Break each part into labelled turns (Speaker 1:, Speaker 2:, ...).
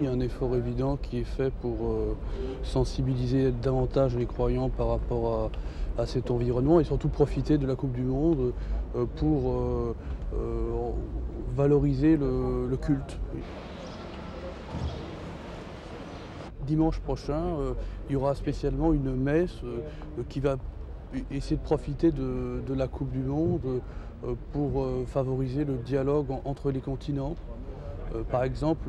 Speaker 1: Il y a un effort évident qui est fait pour euh, sensibiliser davantage les croyants par rapport à, à cet environnement et surtout profiter de la Coupe du Monde euh, pour euh, valoriser le, le culte. Dimanche prochain, il y aura spécialement une messe qui va essayer de profiter de, la Coupe du Monde euh, pour euh, favoriser le dialogue en- entre les continents. Euh, par exemple,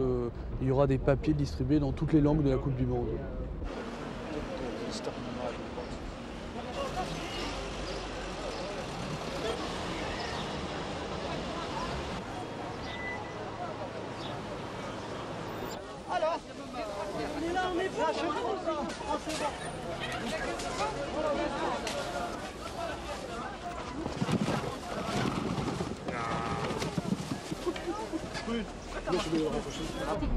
Speaker 1: il y aura des papiers distribués dans toutes les langues de la Coupe du Monde.
Speaker 2: Oui,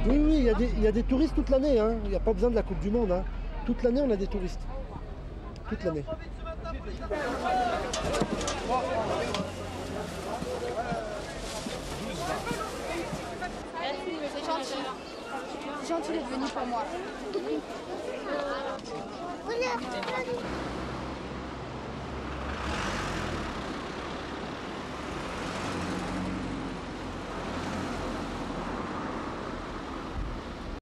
Speaker 2: oui, il y, a des- il y a des touristes toute l'année. hein. Il n'y a pas besoin de la Coupe du Monde. hein. Toute l'année, on a des touristes. Toute l'année.
Speaker 3: C'est gentil. C'est gentil d'être venu pour moi.